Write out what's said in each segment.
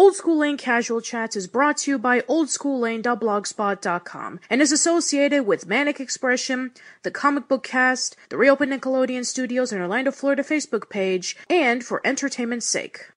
Old School Lane Casual Chats is brought to you by oldschoollane.blogspot.com and is associated with Manic Expression, the Comic Book Cast, the Reopen Nickelodeon Studios and Orlando, Florida Facebook page, and for entertainment's sake.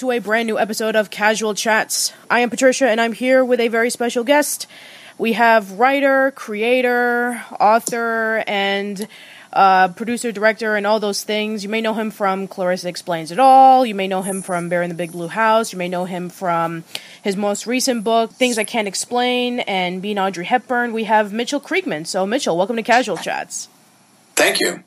To a brand new episode of Casual Chats. I am Patricia, and I'm here with a very special guest. We have writer, creator, author, and uh, producer, director, and all those things. You may know him from Clarissa Explains It All. You may know him from Bear in the Big Blue House. You may know him from his most recent book, Things I Can't Explain, and Being Audrey Hepburn. We have Mitchell Kriegman. So, Mitchell, welcome to Casual Chats. Thank you.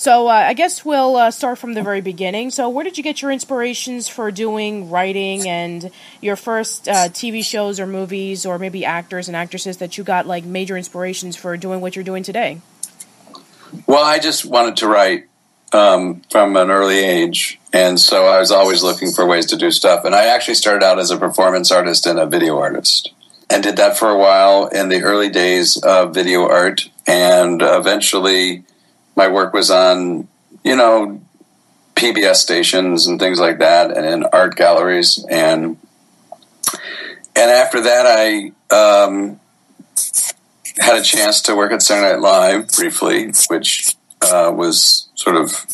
So uh, I guess we'll uh, start from the very beginning. So where did you get your inspirations for doing writing and your first uh, TV shows or movies or maybe actors and actresses that you got like major inspirations for doing what you're doing today? Well, I just wanted to write um, from an early age, and so I was always looking for ways to do stuff. And I actually started out as a performance artist and a video artist, and did that for a while in the early days of video art, and eventually my work was on, you know, PBS stations and things like that, and in art galleries, and and after that, I um, had a chance to work at Saturday Night Live briefly, which uh, was sort of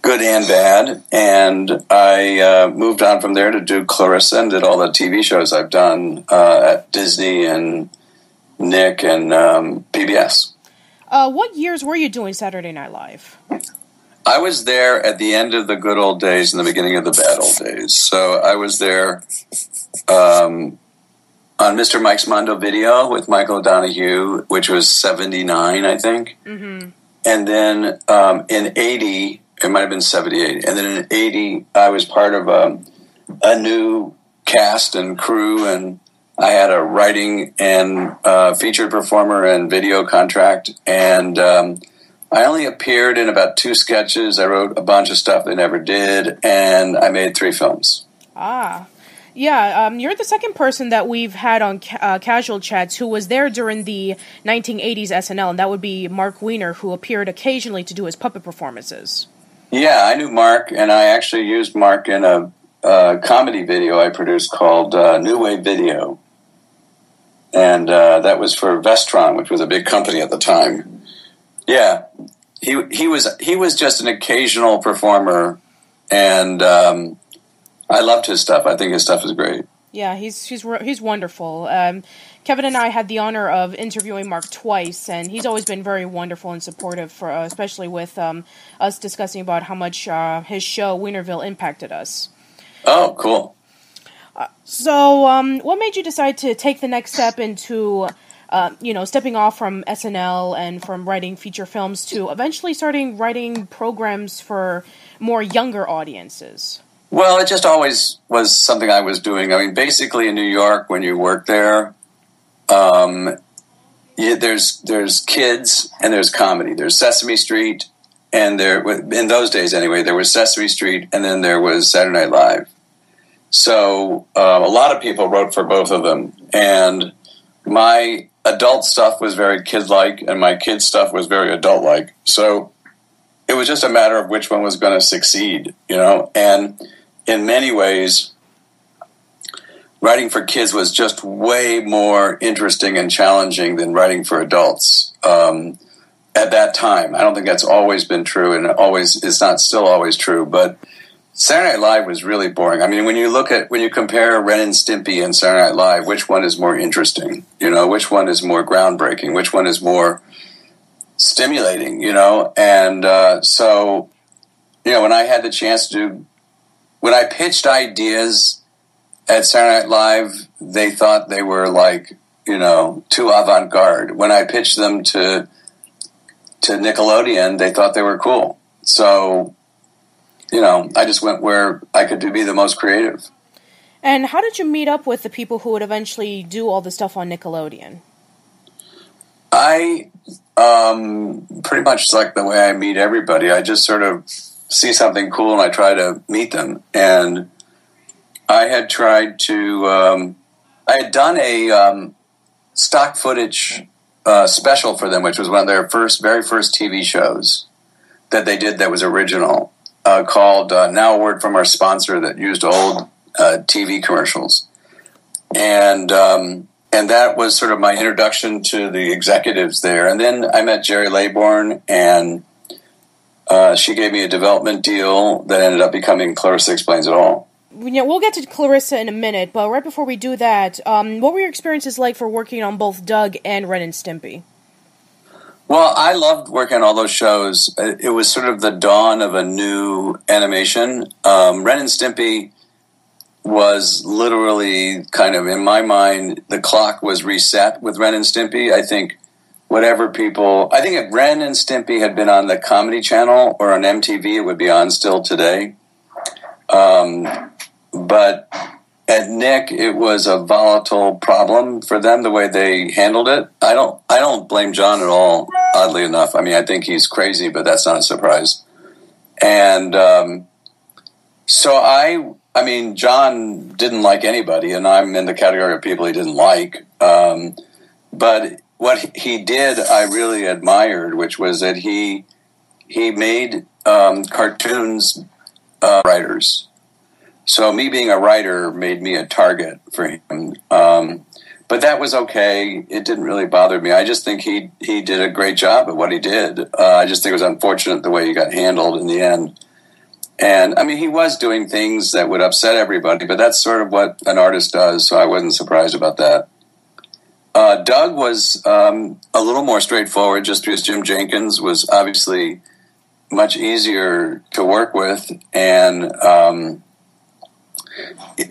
good and bad, and I uh, moved on from there to do Clarissa and did all the TV shows I've done uh, at Disney and Nick and um, PBS. Uh, what years were you doing Saturday Night Live? I was there at the end of the good old days and the beginning of the bad old days. So I was there um, on Mr. Mike's Mondo Video with Michael O'Donoghue, which was 79, I think. Mm-hmm. And then um, in 80, it might have been 78. And then in 80, I was part of a, a new cast and crew and I had a writing and uh, featured performer and video contract, and um, I only appeared in about two sketches. I wrote a bunch of stuff they never did, and I made three films. Ah. Yeah, um, you're the second person that we've had on ca- uh, Casual Chats who was there during the 1980s SNL, and that would be Mark Weiner, who appeared occasionally to do his puppet performances. Yeah, I knew Mark, and I actually used Mark in a, a comedy video I produced called uh, New Wave Video and uh, that was for Vestron, which was a big company at the time. Yeah, he he was he was just an occasional performer, and um, I loved his stuff. I think his stuff is great. Yeah, he's he's he's wonderful. Um, Kevin and I had the honor of interviewing Mark twice, and he's always been very wonderful and supportive, for uh, especially with um, us discussing about how much uh, his show Weinerville impacted us. Oh, cool. So, um, what made you decide to take the next step into, uh, you know, stepping off from SNL and from writing feature films to eventually starting writing programs for more younger audiences? Well, it just always was something I was doing. I mean, basically in New York, when you work there, um, there's there's kids and there's comedy. There's Sesame Street, and there in those days anyway, there was Sesame Street, and then there was Saturday Night Live. So um, a lot of people wrote for both of them, and my adult stuff was very kid-like, and my kid stuff was very adult-like. So it was just a matter of which one was going to succeed, you know. And in many ways, writing for kids was just way more interesting and challenging than writing for adults. Um, at that time, I don't think that's always been true, and always is not still always true, but Saturday Night Live was really boring. I mean, when you look at when you compare Ren and Stimpy and Saturday Night Live, which one is more interesting? You know, which one is more groundbreaking? Which one is more stimulating? You know, and uh, so you know, when I had the chance to when I pitched ideas at Saturday Night Live, they thought they were like you know too avant garde. When I pitched them to to Nickelodeon, they thought they were cool. So you know, I just went where I could be the most creative. And how did you meet up with the people who would eventually do all the stuff on Nickelodeon? I um, pretty much like the way I meet everybody. I just sort of see something cool and I try to meet them. And I had tried to, um, I had done a um, stock footage uh, special for them, which was one of their first, very first TV shows that they did that was original, uh, called uh, Now a Word from Our Sponsor that used old uh, TV commercials. And, um, and that was sort of my introduction to the executives there. And then I met Gerry Laybourne, and uh, she gave me a development deal that ended up becoming Clarissa Explains It All. Yeah, we'll get to Clarissa in a minute, but right before we do that, um, what were your experiences like for working on both Doug and Ren and Stimpy? Well, I loved working on all those shows. It was sort of the dawn of a new animation. Um, Ren and Stimpy was literally kind of in my mind the clock was reset with Ren and Stimpy. I think whatever people I think if Ren and Stimpy had been on the comedy channel or on MTV it would be on still today. Um, but at Nick it was a volatile problem for them the way they handled it. I don't I don't blame John at all, oddly enough. I mean I think he's crazy, but that's not a surprise. And um, so I I mean, John didn't like anybody, and I'm in the category of people he didn't like. Um, but what he did, I really admired, which was that he he made um, cartoons uh, writers. So me being a writer made me a target for him. Um, but that was okay. It didn't really bother me. I just think he he did a great job at what he did. Uh, I just think it was unfortunate the way he got handled in the end. And I mean, he was doing things that would upset everybody, but that's sort of what an artist does. So I wasn't surprised about that. Uh, Doug was um, a little more straightforward, just because Jim Jinkins was obviously much easier to work with. And um,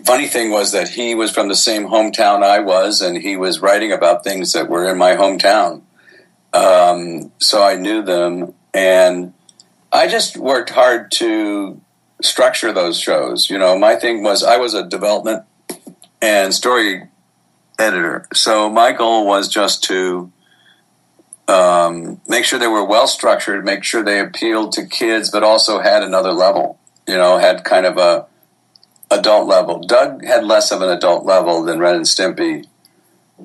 funny thing was that he was from the same hometown I was, and he was writing about things that were in my hometown. Um, so I knew them, and I just worked hard to structure those shows. You know, my thing was I was a development and story editor, so my goal was just to um, make sure they were well structured, make sure they appealed to kids, but also had another level. You know, had kind of a adult level. Doug had less of an adult level than Ren and Stimpy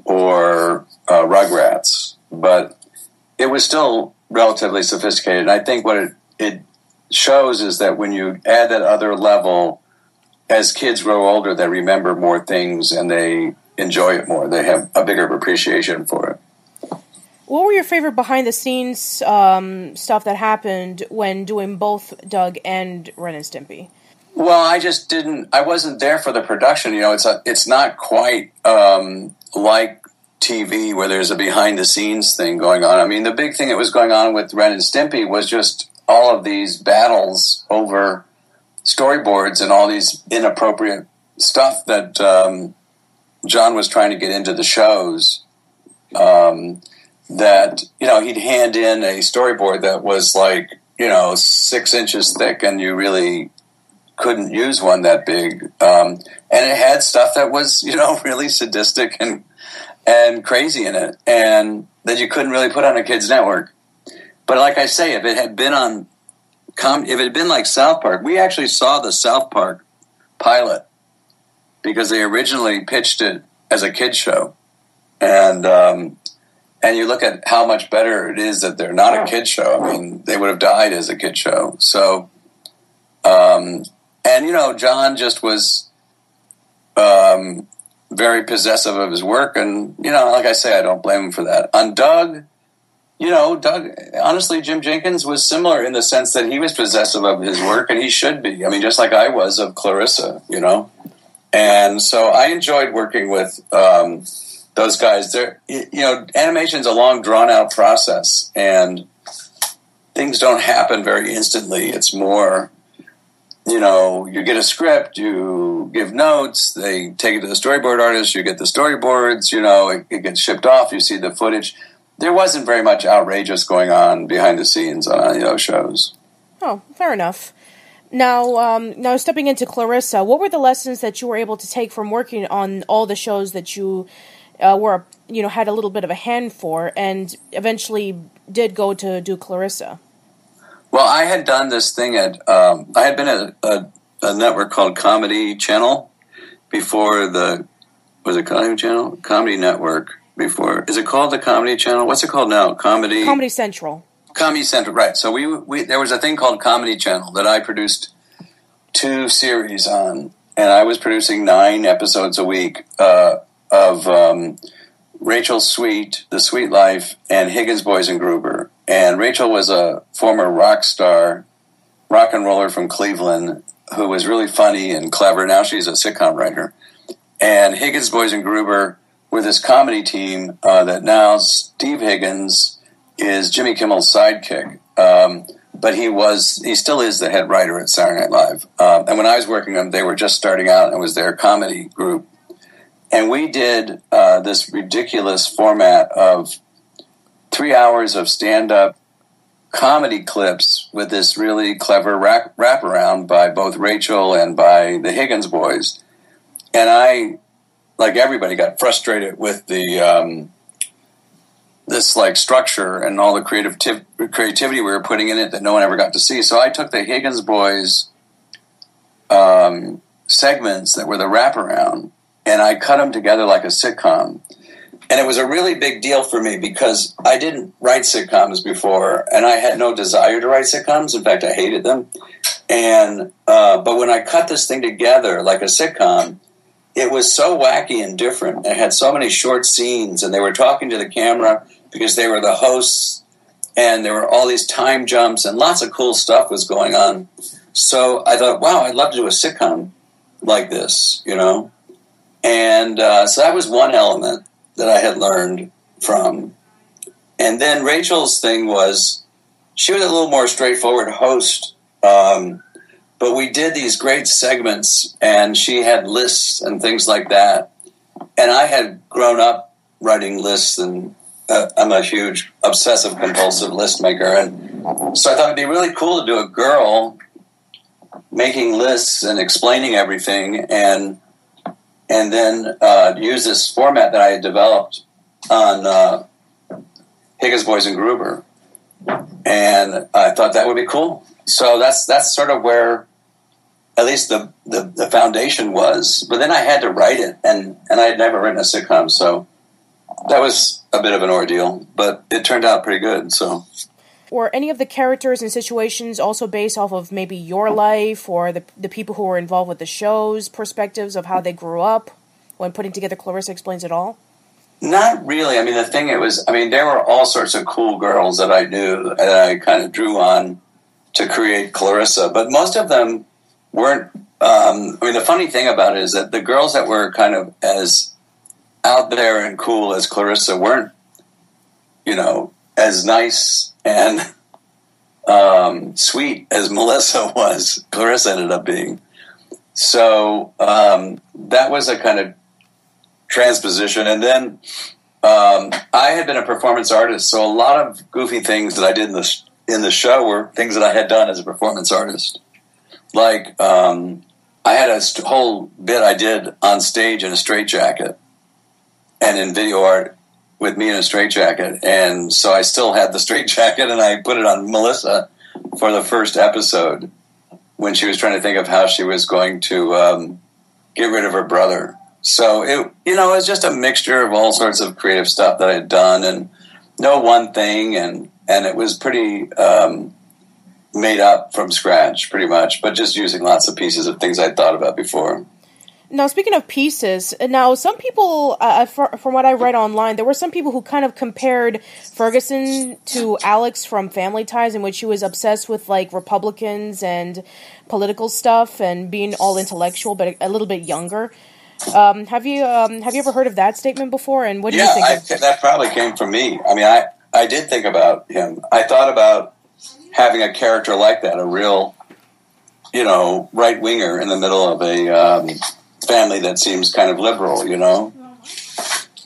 or uh, Rugrats, but it was still relatively sophisticated. And I think what it it shows is that when you add that other level, as kids grow older, they remember more things and they enjoy it more. They have a bigger appreciation for it. What were your favorite behind the scenes um, stuff that happened when doing both Doug and Ren and Stimpy? Well, I just didn't. I wasn't there for the production. You know, it's a, it's not quite um, like TV where there's a behind the scenes thing going on. I mean, the big thing that was going on with Ren and Stimpy was just all of these battles over storyboards and all these inappropriate stuff that um, John was trying to get into the shows. Um, that you know he'd hand in a storyboard that was like you know six inches thick, and you really couldn't use one that big. Um, and it had stuff that was you know really sadistic and and crazy in it, and that you couldn't really put on a kids network. But like I say, if it had been on, if it had been like South Park, we actually saw the South Park pilot because they originally pitched it as a kids show, and um, and you look at how much better it is that they're not a kids show. I mean, they would have died as a kid show. So, um, and you know, John just was um, very possessive of his work, and you know, like I say, I don't blame him for that. On Doug you know, Doug, honestly, Jim Jinkins was similar in the sense that he was possessive of his work, and he should be. I mean, just like I was of Clarissa, you know. And so I enjoyed working with um, those guys. They're, you know, animation's a long, drawn out process, and things don't happen very instantly. It's more you know, you get a script, you give notes, they take it to the storyboard artist, you get the storyboards, you know, it, it gets shipped off, you see the footage. There wasn't very much outrageous going on behind the scenes on any of those shows. Oh, fair enough. Now, um, now stepping into Clarissa, what were the lessons that you were able to take from working on all the shows that you uh, were, you know, had a little bit of a hand for, and eventually did go to do Clarissa? Well, I had done this thing at um, I had been at a, a, network called Comedy Channel before the was it Comedy Channel Comedy Network before is it called the Comedy Channel? What's it called now? Comedy Comedy Central. Comedy Central, right? So we we there was a thing called Comedy Channel that I produced two series on, and I was producing nine episodes a week uh, of. Um, Rachel Sweet, The Sweet Life, and Higgins Boys and Gruber. And Rachel was a former rock star, rock and roller from Cleveland, who was really funny and clever. Now she's a sitcom writer. And Higgins Boys and Gruber were this comedy team uh, that now Steve Higgins is Jimmy Kimmel's sidekick. Um, but he was, he still is the head writer at Saturday Night Live. Uh, and when I was working them, they were just starting out and was their comedy group and we did uh, this ridiculous format of three hours of stand up comedy clips with this really clever rap, wraparound by both Rachel and by the Higgins boys. And I, like everybody, got frustrated with the um, this like structure and all the creative t- creativity we were putting in it that no one ever got to see. So I took the Higgins boys um, segments that were the wraparound and I cut them together like a sitcom. And it was a really big deal for me because I didn't write sitcoms before, and I had no desire to write sitcoms. In fact, I hated them. And uh, but when I cut this thing together like a sitcom, it was so wacky and different. It had so many short scenes, and they were talking to the camera because they were the hosts, and there were all these time jumps, and lots of cool stuff was going on. So I thought, wow, I'd love to do a sitcom like this, you know. And uh, so that was one element that I had learned from. And then Rachel's thing was she was a little more straightforward host. Um, but we did these great segments, and she had lists and things like that. And I had grown up writing lists, and uh, I'm a huge obsessive compulsive list maker. And so I thought it'd be really cool to do a girl making lists and explaining everything. And and then uh, use this format that I had developed on uh, Higgins Boys and Gruber, and I thought that would be cool. So that's that's sort of where at least the, the, the foundation was. But then I had to write it, and and I had never written a sitcom, so that was a bit of an ordeal. But it turned out pretty good. So or any of the characters and situations also based off of maybe your life or the, the people who were involved with the show's perspectives of how they grew up when putting together Clarissa Explains It All? Not really. I mean, the thing it was, I mean, there were all sorts of cool girls that I knew that I kind of drew on to create Clarissa, but most of them weren't. Um, I mean, the funny thing about it is that the girls that were kind of as out there and cool as Clarissa weren't, you know, as nice and um, sweet as Melissa was, Clarissa ended up being. So um, that was a kind of transposition. And then um, I had been a performance artist, so a lot of goofy things that I did in the in the show were things that I had done as a performance artist. Like um, I had a whole bit I did on stage in a straitjacket and in video art with me in a straitjacket. And so I still had the straitjacket and I put it on Melissa for the first episode when she was trying to think of how she was going to um, get rid of her brother. So it, you know, it was just a mixture of all sorts of creative stuff that I had done, and no one thing, and and it was pretty um, made up from scratch, pretty much, but just using lots of pieces of things I'd thought about before. Now, speaking of pieces, now some people, uh, uh from what I read online, there were some people who kind of compared Ferguson to Alex from Family Ties, in which he was obsessed with like Republicans and political stuff and being all intellectual, but a little bit younger. Um, have you um, have you ever heard of that statement before? And what do yeah, you think? I, of- that probably came from me. I mean, I I did think about him. I thought about having a character like that, a real you know, right winger in the middle of a um, family that seems kind of liberal. You know,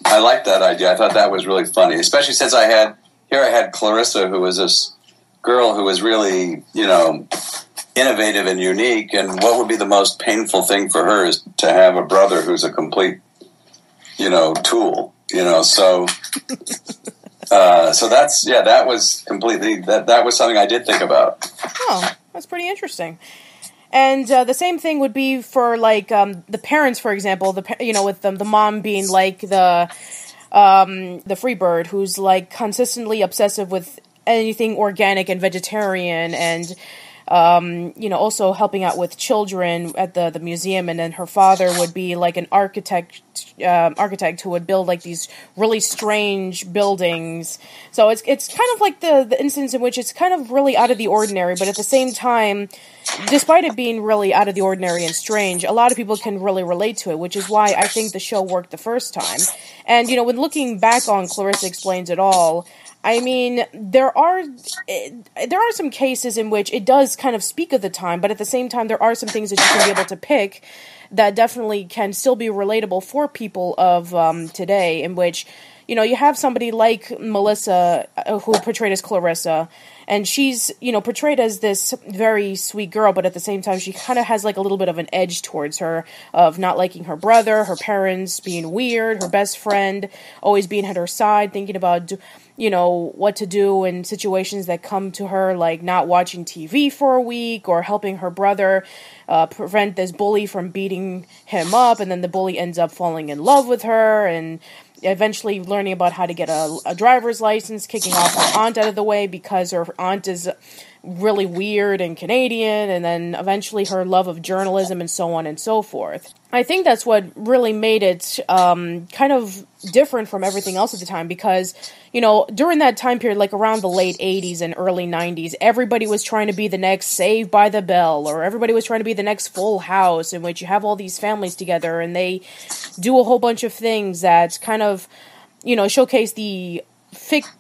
I like that idea. I thought that was really funny, especially since I had here I had Clarissa, who was this girl who was really, you know, innovative and unique. And what would be the most painful thing for her is to have a brother who's a complete, you know, tool. You know, so. Uh, so that's yeah, that was completely that that was something I did think about. Oh, that's pretty interesting. And uh, the same thing would be for like um, the parents, for example. The you know with the, the mom being like the um, the free bird who's like consistently obsessive with anything organic and vegetarian and um, you know, also helping out with children at the, the museum, and then her father would be like an architect, uh, architect who would build like these really strange buildings. So it's it's kind of like the the instance in which it's kind of really out of the ordinary, but at the same time, despite it being really out of the ordinary and strange, a lot of people can really relate to it, which is why I think the show worked the first time. And you know, when looking back on Clarissa Explains It All, I mean, there are there are some cases in which it does kind of speak of the time, but at the same time, there are some things that you can be able to pick that definitely can still be relatable for people of um, today. In which, you know, you have somebody like Melissa uh, who portrayed as Clarissa, and she's you know portrayed as this very sweet girl but at the same time she kind of has like a little bit of an edge towards her of not liking her brother her parents being weird her best friend always being at her side thinking about you know what to do in situations that come to her like not watching tv for a week or helping her brother uh, prevent this bully from beating him up and then the bully ends up falling in love with her and eventually learning about how to get a, a driver's license, kicking off her aunt out of the way because her aunt is really weird and Canadian, and then eventually her love of journalism and so on and so forth. I think that's what really made it um, kind of different from everything else at the time because, you know, during that time period, like around the late 80s and early 90s, everybody was trying to be the next Saved by the Bell, or everybody was trying to be the next Full House, in which you have all these families together and they do a whole bunch of things that kind of, you know, showcase the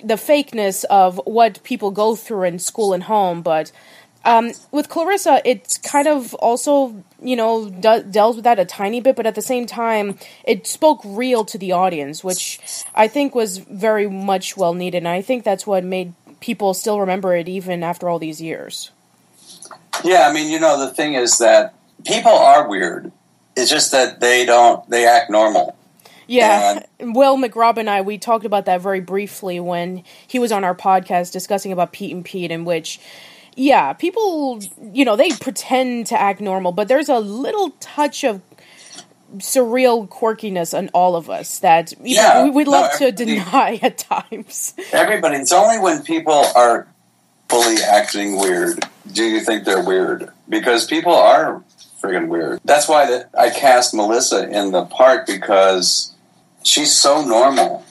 the fakeness of what people go through in school and home, but um, with Clarissa, it's kind of also, you know, de- deals with that a tiny bit, but at the same time, it spoke real to the audience, which I think was very much well needed. And I think that's what made people still remember it even after all these years. Yeah, I mean, you know, the thing is that people are weird. It's just that they don't, they act normal. Yeah, and Will McRobb and I we talked about that very briefly when he was on our podcast discussing about Pete and Pete, in which, yeah, people, you know, they pretend to act normal, but there's a little touch of surreal quirkiness in all of us that yeah, know, we, would love no, to deny at times. Everybody, it's only when people are fully acting weird do you think they're weird because people are friggin' weird. That's why that I cast Melissa in the part because she's so normal.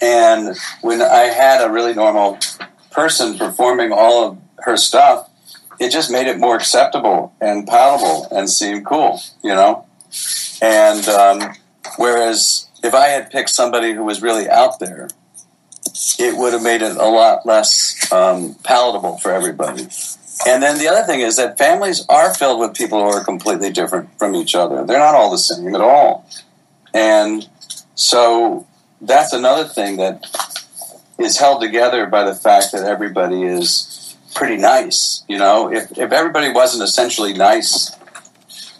And when I had a really normal person performing all of her stuff, it just made it more acceptable and palatable and seemed cool, you know? And um, whereas if I had picked somebody who was really out there, it would have made it a lot less um, palatable for everybody. And then the other thing is that families are filled with people who are completely different from each other. They're not all the same at all. And so that's another thing that is held together by the fact that everybody is pretty nice. You know, if, if everybody wasn't essentially nice,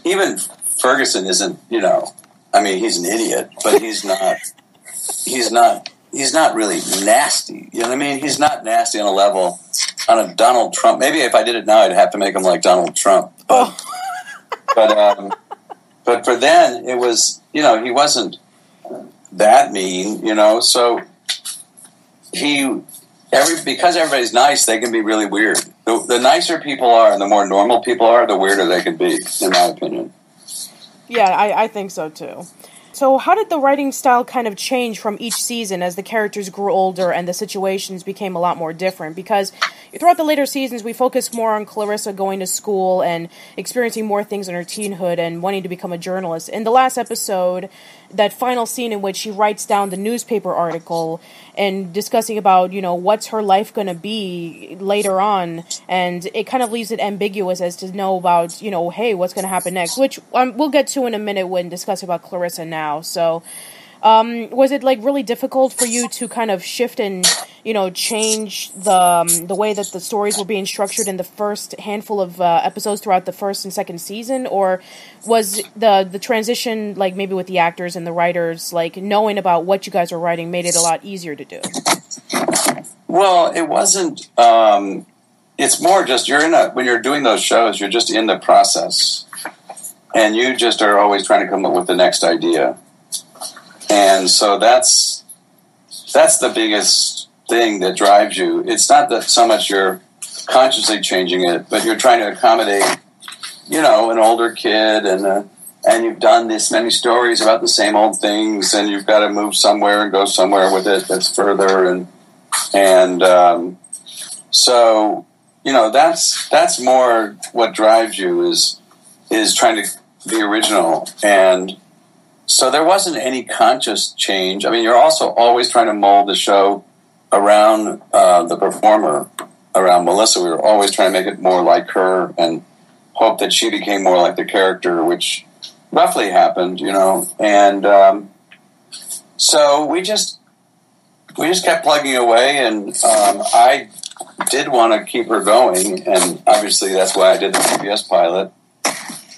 even Ferguson isn't, you know, I mean, he's an idiot, but he's not, he's not, he's not really nasty. You know what I mean? He's not nasty on a level, on a Donald Trump. Maybe if I did it now, I'd have to make him like Donald Trump. But, oh. but, um, but for then, it was, you know, he wasn't, that mean, you know. So he every because everybody's nice, they can be really weird. The, the nicer people are, and the more normal people are, the weirder they can be, in my opinion. Yeah, I, I think so too. So, how did the writing style kind of change from each season as the characters grew older and the situations became a lot more different? Because throughout the later seasons, we focus more on Clarissa going to school and experiencing more things in her teenhood and wanting to become a journalist. In the last episode, that final scene in which she writes down the newspaper article and discussing about you know what's her life going to be later on and it kind of leaves it ambiguous as to know about you know hey what's going to happen next which um, we'll get to in a minute when discussing about clarissa now so um, was it like really difficult for you to kind of shift and you know change the um, the way that the stories were being structured in the first handful of uh, episodes throughout the first and second season, or was the the transition like maybe with the actors and the writers like knowing about what you guys were writing made it a lot easier to do? Well, it wasn't. Um, it's more just you're in a when you're doing those shows, you're just in the process, and you just are always trying to come up with the next idea and so that's that's the biggest thing that drives you. It's not that so much you're consciously changing it, but you're trying to accommodate, you know, an older kid and uh, and you've done this many stories about the same old things, and you've got to move somewhere and go somewhere with it that's further, and and um, so you know that's that's more what drives you is is trying to be original and so there wasn't any conscious change. I mean, you're also always trying to mold the show around uh, the performer, around Melissa. We were always trying to make it more like her and hope that she became more like the character, which roughly happened, you know. And um, so we just we just kept plugging away, and um, I did want to keep her going, and obviously that's why I did the CBS pilot.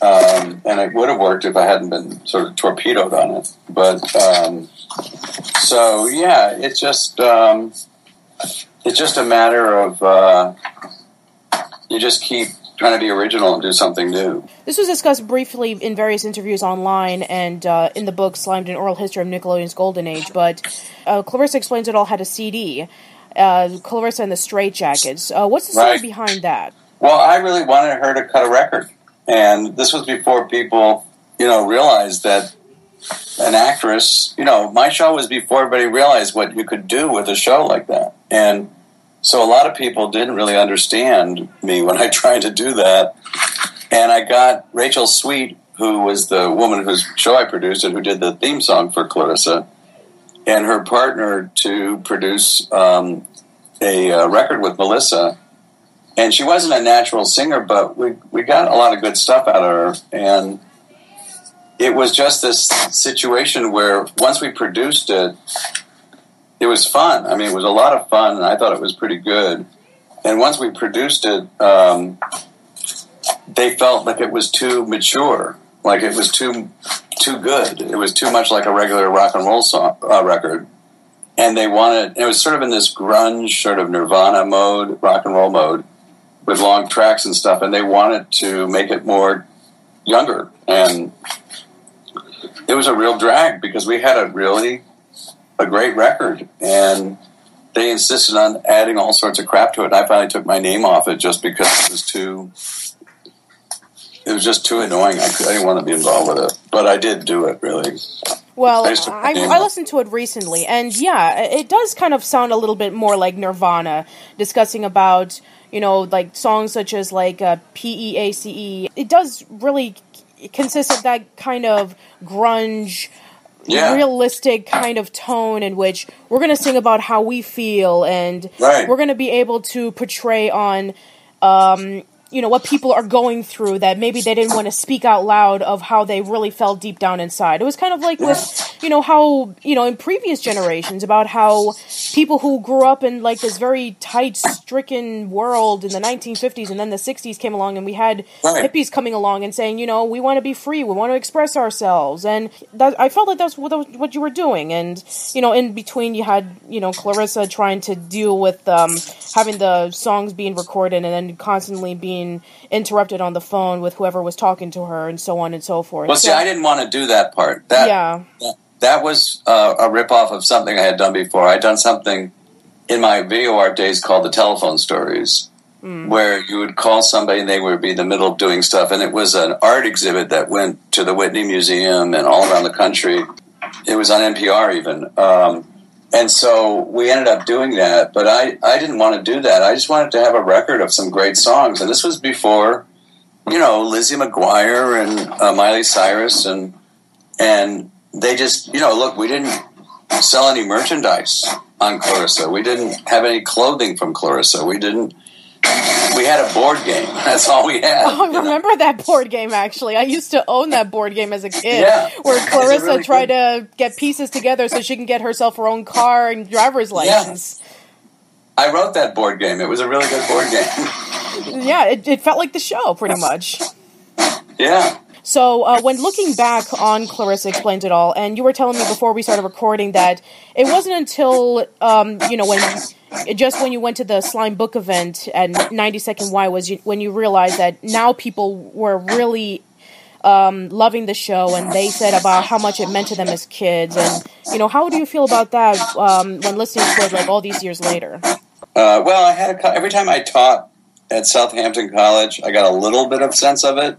Um, and it would have worked if I hadn't been sort of torpedoed on it. But um, so yeah, it's just um, it's just a matter of uh, you just keep trying to be original and do something new. This was discussed briefly in various interviews online and uh, in the book Slimed an Oral History of Nickelodeon's Golden Age. But uh, Clarissa Explains It All had a CD. Uh, Clarissa and the Straitjackets. Uh, what's the story right. behind that? Well, I really wanted her to cut a record. And this was before people, you know, realized that an actress, you know, my show was before everybody realized what you could do with a show like that. And so a lot of people didn't really understand me when I tried to do that. And I got Rachel Sweet, who was the woman whose show I produced and who did the theme song for Clarissa, and her partner to produce um, a, uh, record with Melissa and she wasn't a natural singer, but we we got a lot of good stuff out of her, and it was just this situation where once we produced it, it was fun. I mean, it was a lot of fun, and I thought it was pretty good. And once we produced it, um, they felt like it was too mature, like it was too too good. It was too much like a regular rock and roll song uh, record. And they wanted it was sort of in this grunge, sort of Nirvana mode, rock and roll mode with long tracks and stuff, and they wanted to make it more younger. And it was a real drag because we had a really a great record, and they insisted on adding all sorts of crap to it. And I finally took my name off it just because it was too. It was just too annoying. I, I didn't want to be involved with it, but I did do it really. Well, I, I, listened to it recently, and yeah, it does kind of sound a little bit more like Nirvana, discussing about you know, like songs such as like uh, P E A C E. It does really consist of that kind of grunge. Yeah. realistic kind of tone in which we're going to sing about how we feel and right. we're going to be able to portray on um, you know what people are going through that maybe they didn't want to speak out loud of how they really felt deep down inside. It was kind of like with you know how you know in previous generations about how people who grew up in like this very tight stricken world in the 1950s and then the 60s came along and we had right. hippies coming along and saying you know we want to be free, we want to express ourselves and that I felt like that's what, what you were doing and you know in between you had you know Clarissa trying to deal with um, having the songs being recorded and then constantly being being interrupted on the phone with whoever was talking to her and so on and so forth. Well, so, see, I didn't want to do that part. That, yeah. That, that was uh, a ripoff of something I had done before. I'd done something in my video art days called the telephone stories, mm. where you would call somebody and they would be in the middle of doing stuff. And it was an art exhibit that went to the Whitney Museum and all around the country. it was on NPR even. Um, and so we ended up doing that, but I, I didn't want to do that. I just wanted to have a record of some great songs. And this was before, you know, Lizzie McGuire and uh, Miley Cyrus and, and they just, you know, look, we didn't sell any merchandise on Clarissa. We didn't have any clothing from Clarissa. We didn't, we had a board game. That's all we had. Oh, I remember know? that board game actually. I used to own that board game as a kid. Yeah. Where Clarissa really tried good? to get pieces together so she can get herself her own car and driver's license. Yeah. I wrote that board game. It was a really good board game. yeah, it, it felt like the show pretty much. Yeah. So uh, when looking back on Clarissa Explains It All, and you were telling me before we started recording that it wasn't until um, you know when just when you went to the Slime Book event 90 Second Why was you, when you realized that now people were really um, loving the show, and they said about how much it meant to them as kids, and you know how do you feel about that um, when listening to it like all these years later? Uh, well, I had a, every time I taught at Southampton College, I got a little bit of sense of it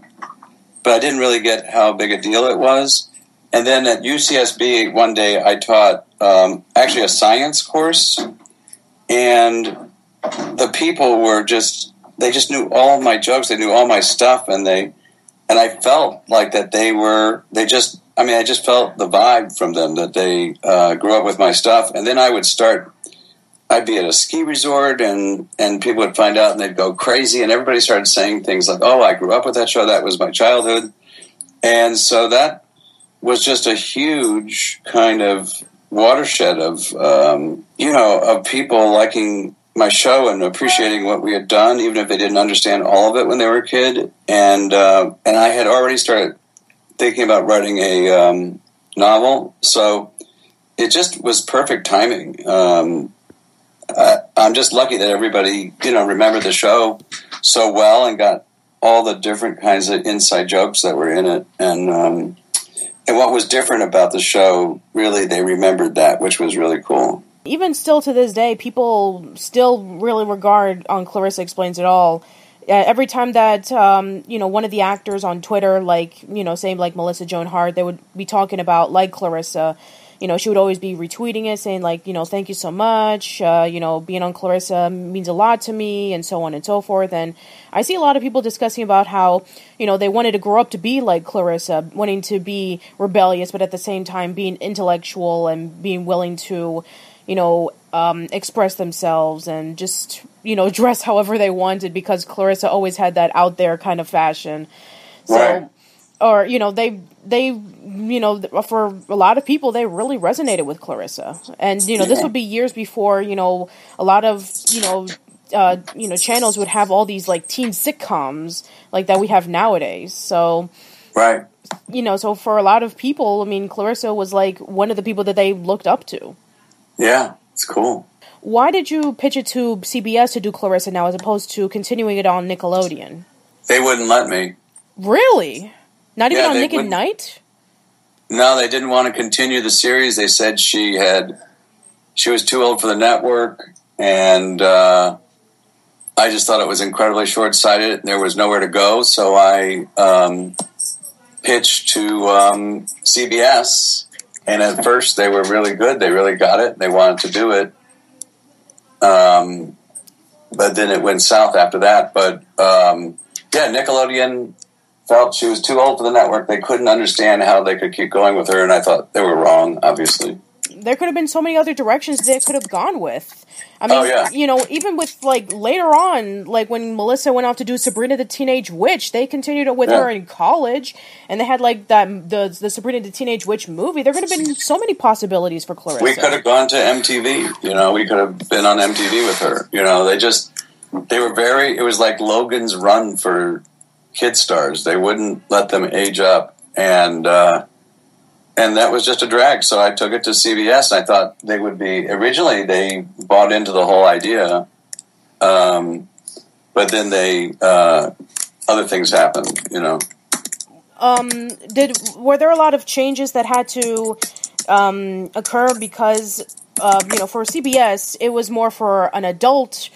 but I didn't really get how big a deal it was. And then at UCSB, one day I taught um, actually a science course, and the people were just they just knew all my jokes, they knew all my stuff, and they and I felt like that they were they just I mean I just felt the vibe from them that they uh, grew up with my stuff, and then I would start. I'd be at a ski resort and and people would find out and they'd go crazy and everybody started saying things like, "Oh, I grew up with that show. That was my childhood," and so that was just a huge kind of watershed of um, you know of people liking my show and appreciating what we had done, even if they didn't understand all of it when they were a kid. And uh, and I had already started thinking about writing a um, novel, so it just was perfect timing. Um, I, I'm just lucky that everybody you know remembered the show so well and got all the different kinds of inside jokes that were in it, and um, and what was different about the show, really, they remembered that, which was really cool. Even still to this day, people still really regard on Clarissa Explains It All. Uh, every time that um, you know one of the actors on Twitter, like you know, saying like Melissa Joan Hart, they would be talking about like Clarissa you know, she would always be retweeting it, saying like, you know, thank you so much. Uh, you know, being on Clarissa means a lot to me, and so on and so forth. And I see a lot of people discussing about how, you know, they wanted to grow up to be like Clarissa, wanting to be rebellious, but at the same time being intellectual and being willing to, you know, um, express themselves and just, you know, dress however they wanted because Clarissa always had that out there kind of fashion. So. Right or you know they they you know for a lot of people they really resonated with Clarissa. And you know this would be years before you know a lot of you know uh, you know channels would have all these like teen sitcoms like that we have nowadays. So right. you know so for a lot of people I mean Clarissa was like one of the people that they looked up to. Yeah it's cool. Why did you pitch it to CBS to do Clarissa now as opposed to continuing it on Nickelodeon? They wouldn't let me. Really not even yeah, on Nick at Night. No, they didn't want to continue the series. They said she had she was too old for the network, and uh, I just thought it was incredibly short sighted. There was nowhere to go, so I um, pitched to um, CBS. And at first, they were really good. They really got it. They wanted to do it. Um, but then it went south after that. But um, yeah, Nickelodeon felt she was too old for the network. They couldn't understand how they could keep going with her, and I thought they were wrong, obviously. There could have been so many other directions they could have gone with. I mean, oh, yeah. you know, even with like later on, like when Melissa went off to do Sabrina the Teenage Witch, they continued it with yeah. her in college, and they had like that the the Sabrina the Teenage Witch movie. There could have been so many possibilities for Clarissa. We could have gone to MTV. You know, we could have been on MTV with her. You know, they just they were very. It was like Logan's Run for kid stars. They wouldn't let them age up, and uh, and that was just a drag. So I took it to CBS. I thought they would be originally they bought into the whole idea, um, but then they uh, other things happened. You know. Um, did were there a lot of changes that had to um, occur because uh, you know for CBS it was more for an adult.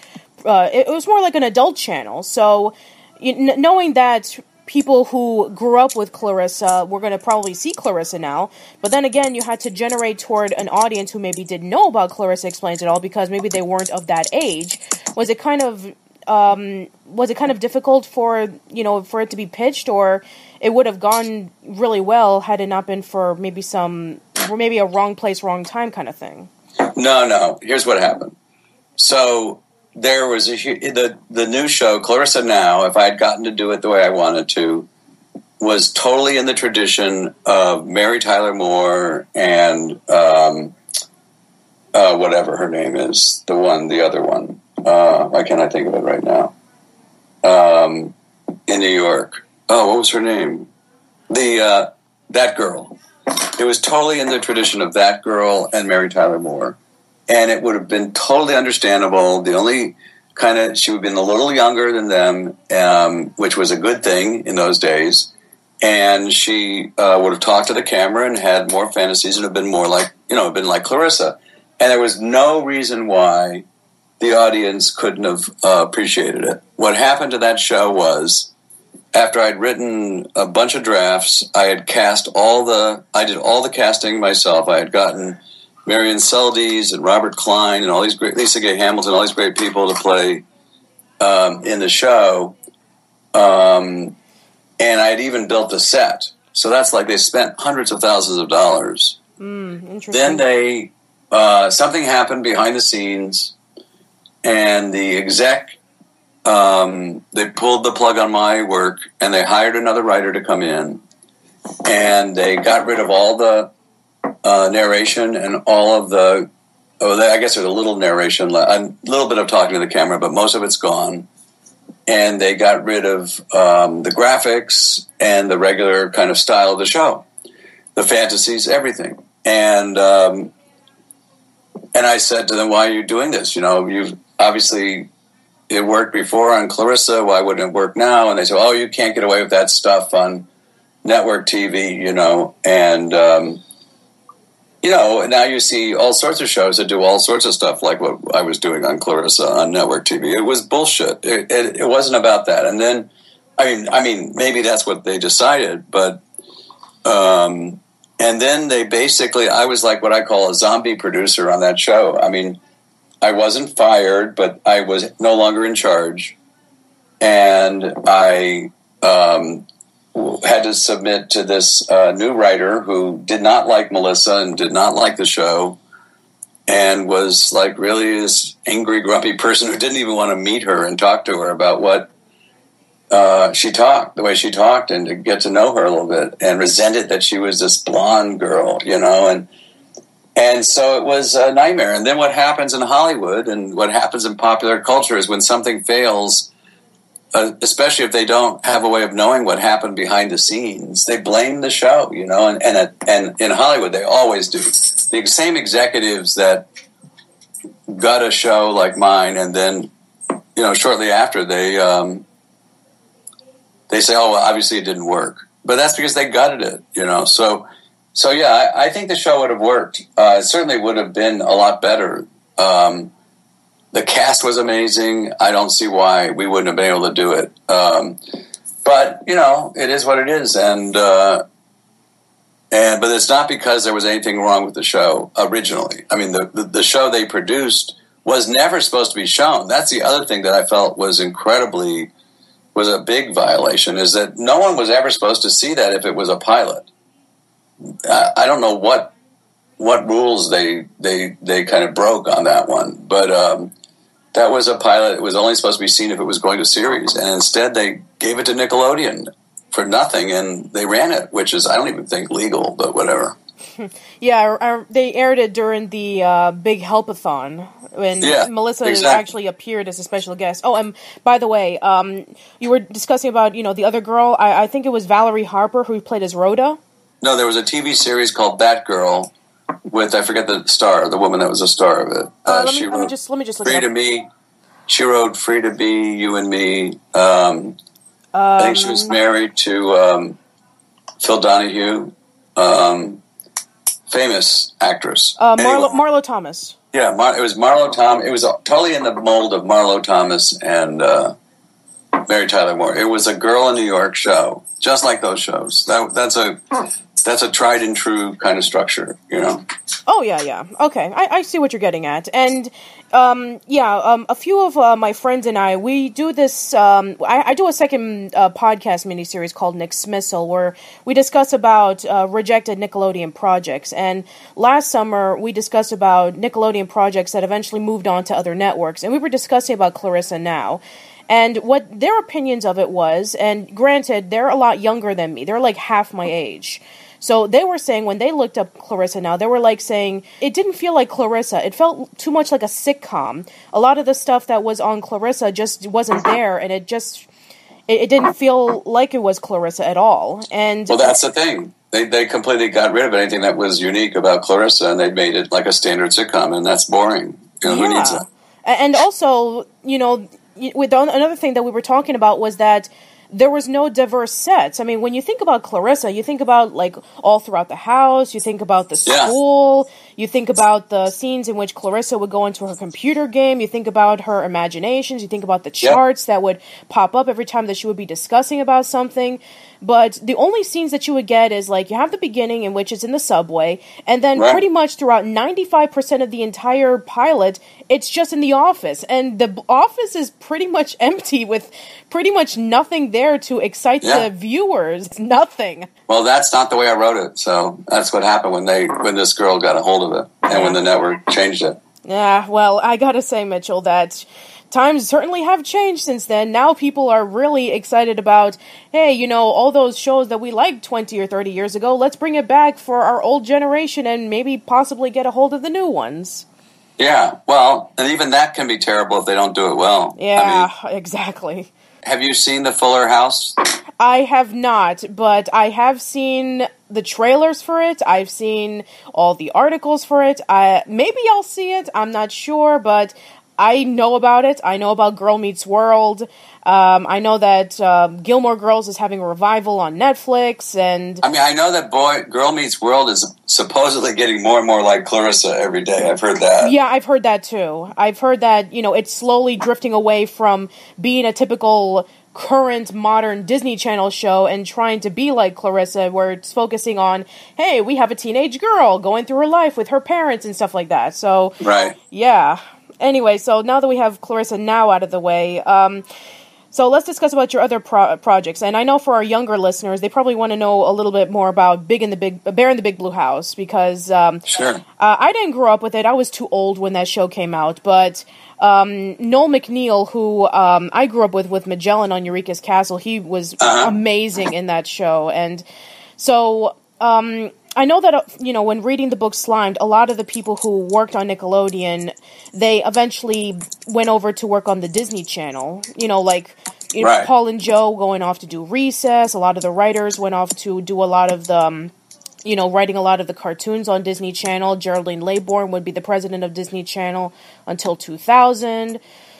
Uh, it was more like an adult channel, so knowing that people who grew up with Clarissa were going to probably see Clarissa now. But then again, you had to generate toward an audience who maybe didn't know about Clarissa Explains It All because maybe they weren't of that age. Was it kind of um, was it kind of difficult for you know for it to be pitched, or it would have gone really well had it not been for maybe some maybe a wrong place, wrong time kind of thing? No, no. Here's what happened. So there was a the the new show Clarissa Now. If I had gotten to do it the way I wanted to, was totally in the tradition of Mary Tyler Moore and um, uh, whatever her name is, the one, the other one. Uh, I think of it right now? Um, in New York. Oh, what was her name? The uh, that girl. It was totally in the tradition of that girl and Mary Tyler Moore and it would have been totally understandable. The only kind of she would have been a little younger than them, um, which was a good thing in those days. And she uh, would have talked to the camera and had more fantasies and have been more like you know, been like Clarissa. And there was no reason why the audience couldn't have uh, appreciated it. What happened to that show was after I'd written a bunch of drafts, I had cast all the I did all the casting myself. I had gotten Marion Seldes and Robert Klein and all these great Lisa Gay Hamilton, all these great people to play um, in the show. Um, and I had even built the set. So that's like they spent hundreds of thousands of dollars. Mm, then they uh, something happened behind the scenes, and the exec um, they pulled the plug on my work, and they hired another writer to come in, and they got rid of all the uh, narration and all of the. Oh, I guess there's a little narration, a little bit of talking to the camera, but most of it's gone. And they got rid of um, the graphics and the regular kind of style of the show, the fantasies, everything. And um, and I said to them, "Why are you doing this? You know, you've obviously it worked before on Clarissa. Why wouldn't it work now?" And they said, "Oh, you can't get away with that stuff on network TV, you know." And um, you know, now you see all sorts of shows that do all sorts of stuff, like what I was doing on Clarissa on network TV. It was bullshit. It, it, it, wasn't about that. And then, I mean, I mean, maybe that's what they decided, but, um, and then they basically, I was like what I call a zombie producer on that show. I mean, I wasn't fired, but I was no longer in charge, and I um, had to submit to this uh, new writer who did not like Melissa and did not like the show and was like really this angry, grumpy person who didn't even want to meet her and talk to her about what uh, she talked, the way she talked, and to get to know her a little bit, and resented that she was this blonde girl, you know, and and so it was a nightmare. And then what happens in Hollywood and what happens in popular culture is when something fails especially if they don't have a way of knowing what happened behind the scenes, they blame the show, you know. And and and in Hollywood, they always do. The same executives that got a show like mine, and then you know, shortly after they um, they say, "Oh, well, obviously it didn't work," but that's because they gutted it, you know. So so yeah, I, I think the show would have worked. Uh, it certainly would have been a lot better. Um, the cast was amazing. I don't see why we wouldn't have been able to do it. Um, but you know, it is what it is, and uh, and but it's not because there was anything wrong with the show originally. I mean, the, the, the show they produced was never supposed to be shown. That's the other thing that I felt was incredibly was a big violation is that no one was ever supposed to see that if it was a pilot. I, I don't know what what rules they they they kind of broke on that one, but um, that was a pilot. It was only supposed to be seen if it was going to series, and instead they gave it to Nickelodeon for nothing, and they ran it, which is I don't even think legal, but whatever. yeah, they aired it during the uh, big helpathon when yeah, Melissa exactly. actually appeared as a special guest. Oh, and by the way, um, you were discussing about you know the other girl. I, I think it was Valerie Harper who played as Rhoda. No, there was a TV series called That Girl with I forget the star, the woman that was a star of it. Uh, uh, let, me, let me just let me just look free to me. She wrote "Free to Be You and Me." Um, I think she was Um, married to um, Phil Donahue, um, famous actress. Uh, Marlo, Anyway, Marlo Thomas. yeah, Mar- it was Marlo Tom. It was totally in the mold of Marlo Thomas and uh, Mary Tyler Moore. It was a girl in New York show, just like those shows. That, that's a that's a tried and true kind of structure, you know. Oh yeah, yeah. Okay, I, I see what you're getting at, and um, yeah, um, a few of uh, my friends and I we do this. Um, I, I, do a second uh, podcast miniseries called Nick Smissel, where we discuss about uh, rejected Nickelodeon projects. And last summer we discussed about Nickelodeon projects that eventually moved on to other networks, and we were discussing about Clarissa now. And what their opinions of it was, and granted, they're a lot younger than me. They're like half my age. So they were saying when they looked up Clarissa now, they were like saying it didn't feel like Clarissa. It felt too much like a sitcom. A lot of the stuff that was on Clarissa just wasn't there, and it just it, it didn't feel like it was Clarissa at all. And well, that's the thing. They, they completely got rid of anything that was unique about Clarissa, and they made it like a standard sitcom, and that's boring. You know, yeah. Who needs that? And also, you know, with another thing that we were talking about was that there was no diverse sets. I mean, when you think about Clarissa, you think about like all throughout the house, you think about the school, yeah. you think about the scenes in which Clarissa would go into her computer game, you think about her imaginations, you think about the charts that would pop up every time that she would be discussing about something. But the only scenes that you would get is like you have the beginning in which it's in the subway, and then right. pretty much throughout 95% of the entire pilot, it's just in the office. And the office is pretty much empty with pretty much nothing there to excite yeah. the viewers. It's nothing. Well, that's not the way I wrote it. So that's what happened when they when this girl got a hold of it and when the network changed it. Yeah, well, I gotta say, Mitchell, that times certainly have changed since then. Now people are really excited about, hey, you know, all those shows that we liked 20 or 30 years ago, let's bring it back for our old generation and maybe possibly get a hold of the new ones. Yeah, well, and even that can be terrible if they don't do it well. Yeah, I mean, exactly. Have you seen the Fuller House? I have not, but I have seen the trailers for it. I've seen all the articles for it. I maybe I'll see it. I'm not sure, but I know about it. I know about Girl Meets World. Um, I know that um, Gilmore Girls is having a revival on Netflix, and I mean, I know that Boy Girl Meets World is supposedly getting more and more like Clarissa every day. I've heard that. Yeah, I've heard that too. I've heard that you know it's slowly drifting away from being a typical current modern Disney Channel show and trying to be like Clarissa, where it's focusing on, hey, we have a teenage girl going through her life with her parents and stuff like that. So, right, yeah anyway, so now that we have Clarissa now out of the way, um, so let's discuss about your other pro- projects. And I know for our younger listeners, they probably want to know a little bit more about Big in the Big Bear in the Big Blue House because um, sure. Uh, I didn't grow up with it. I was too old when that show came out. But um, Noel MacNeal, who um, I grew up with with Magellan on Eureka's Castle, he was uh-huh. amazing in that show. And so um, I know that uh, you know when reading the book Slimed, a lot of the people who worked on Nickelodeon, they eventually went over to work on the Disney Channel. You know, like you know, Paul and Joe going off to do Recess. A lot of the writers went off to do a lot of the, um, you know, writing a lot of the cartoons on Disney Channel. Geraldine Laybourne would be the president of Disney Channel until 2000.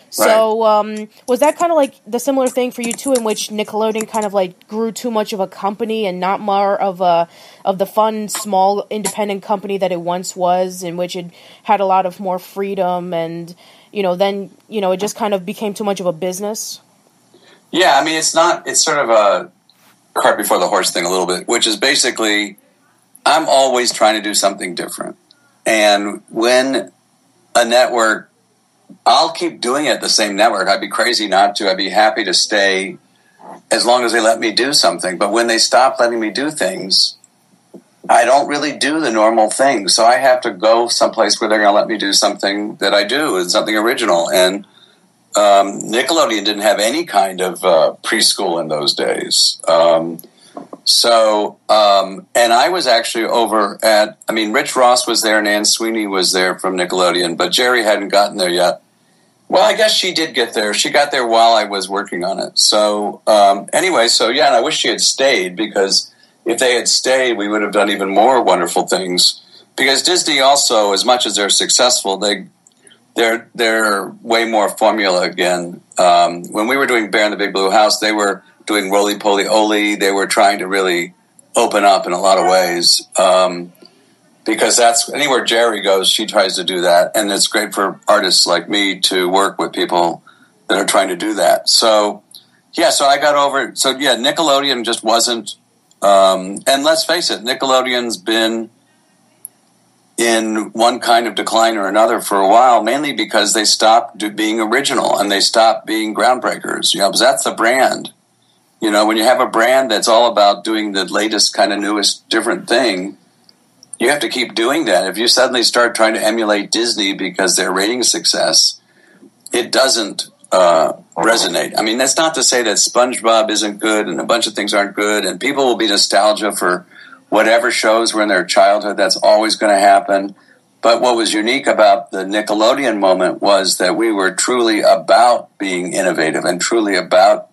So um, was that kind of like the similar thing for you too, in which Nickelodeon kind of like grew too much of a company and not more of a of the fun small independent company that it once was, in which it had a lot of more freedom and you know then you know it just kind of became too much of a business. Yeah, I mean it's not it's sort of a cart before the horse thing a little bit, which is basically I'm always trying to do something different, and when a network I'll keep doing it the same network. I'd be crazy not to. I'd be happy to stay as long as they let me do something. But when they stop letting me do things, I don't really do the normal things. So I have to go someplace where they're going to let me do something that I do and something original. And um, Nickelodeon didn't have any kind of uh, preschool in those days. Um, so, um, and I was actually over at, I mean, Rich Ross was there and Anne Sweeney was there from Nickelodeon, but Gerry hadn't gotten there yet. Well, I guess she did get there. She got there while I was working on it. So, um, anyway, so yeah, and I wish she had stayed because if they had stayed, we would have done even more wonderful things. Because Disney also, as much as they're successful, they they're they're way more formula again. Um, when we were doing Bear in the Big Blue House, they were doing Rolie Polie Olie. They were trying to really open up in a lot of ways. Um, because that's anywhere Gerry goes, she tries to do that. And it's great for artists like me to work with people that are trying to do that. So, yeah, so I got over. So yeah, Nickelodeon just wasn't. Um, and let's face it, Nickelodeon's been in one kind of decline or another for a while, mainly because they stopped being original and they stopped being groundbreakers. You know, because that's the brand. You know, when you have a brand that's all about doing the latest kind of newest different thing, you have to keep doing that. If you suddenly start trying to emulate Disney because they're rating success, it doesn't uh, resonate. I mean, that's not to say that SpongeBob isn't good and a bunch of things aren't good, and people will be nostalgia for whatever shows were in their childhood. That's always going to happen. But what was unique about the Nickelodeon moment was that we were truly about being innovative and truly about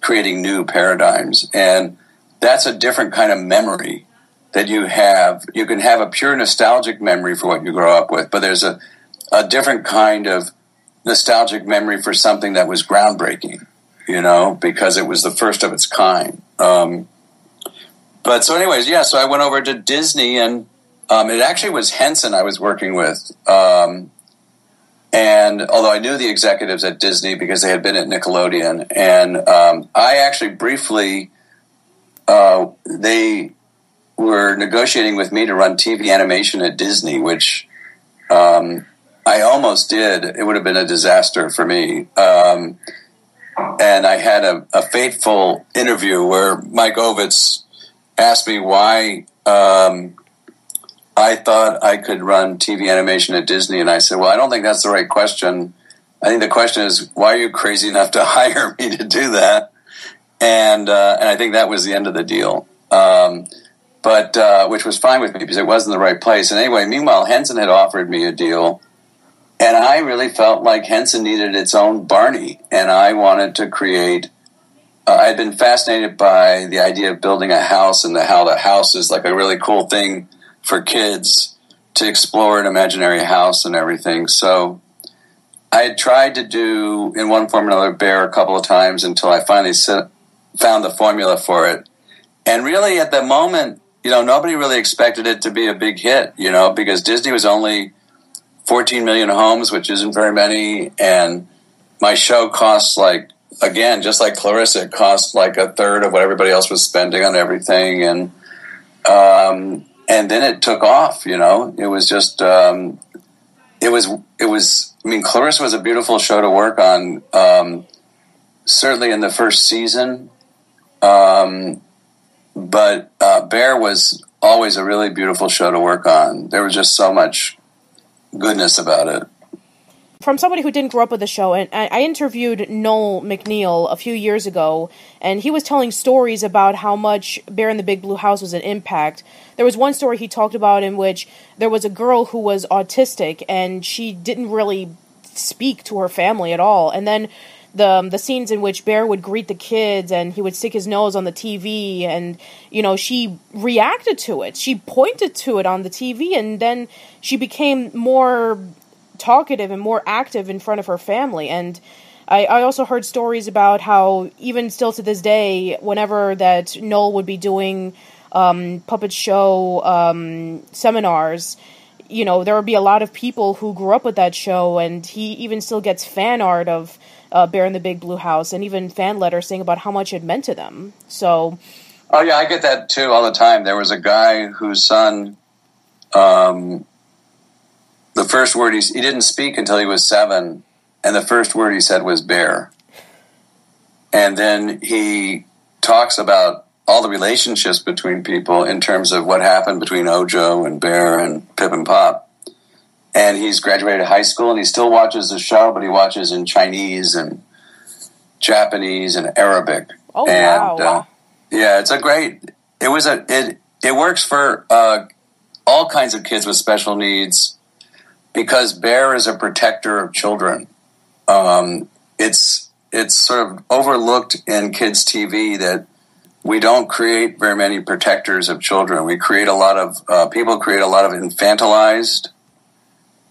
creating new paradigms. And that's a different kind of memory that you have. You can have a pure nostalgic memory for what you grow up with, but there's a, a different kind of nostalgic memory for something that was groundbreaking, you know, because it was the first of its kind. Um, but so, anyways, yeah, so I went over to Disney, and um, it actually was Henson I was working with. Um, and although I knew the executives at Disney because they had been at Nickelodeon, and um, I actually briefly, uh, they were negotiating with me to run TV animation at Disney, which um, I almost did. It would have been a disaster for me. Um, and I had a, a, fateful interview where Mike Ovitz asked me why um, I thought I could run TV animation at Disney. And I said, well, I don't think that's the right question. I think the question is, why are you crazy enough to hire me to do that? And, uh, and I think that was the end of the deal. Um, but, uh, which was fine with me because it wasn't the right place. And anyway, meanwhile, Henson had offered me a deal and I really felt like Henson needed its own Barney, and I wanted to create. Uh, I'd been fascinated by the idea of building a house and the, how the house is like a really cool thing for kids to explore an imaginary house and everything. So I had tried to do in one form or another Bear a couple of times until I finally sit, found the formula for it. And really, at the moment, you know, nobody really expected it to be a big hit, you know, because Disney was only 14 million homes, which isn't very many. And my show costs like, again, just like Clarissa, it cost like a third of what everybody else was spending on everything. And, um, and then it took off, you know, it was just, um, it was, it was, I mean, Clarissa was a beautiful show to work on. Um, certainly in the first season. Um, but uh, Bear was always a really beautiful show to work on. There was just so much goodness about it. From somebody who didn't grow up with the show, and I interviewed Noel MacNeal a few years ago, and he was telling stories about how much Bear in the Big Blue House was an impact. There was one story he talked about in which there was a girl who was autistic, and she didn't really speak to her family at all. And then the um, the scenes in which Bear would greet the kids and he would stick his nose on the TV and you know she reacted to it. She pointed to it on the TV and then she became more talkative and more active in front of her family and I, I also heard stories about how even still to this day, whenever that Noel would be doing um, puppet show um, seminars, you know, there would be a lot of people who grew up with that show, and he even still gets fan art of uh, Bear in the Big Blue House, and even fan letters saying about how much it meant to them. So, oh yeah, I get that too all the time. There was a guy whose son, um, the first word he he didn't speak until he was seven, and the first word he said was bear. And then he talks about all the relationships between people in terms of what happened between Ojo and Bear and Pip and Pop and he's graduated high school and he still watches the show, but he watches in Chinese and Japanese and Arabic. Oh and, wow! Uh, yeah, it's a great. It was a it it works for uh, all kinds of kids with special needs because Bear is a protector of children. Um, it's it's sort of overlooked in kids TV that we don't create very many protectors of children. We create a lot of uh, people create a lot of infantilized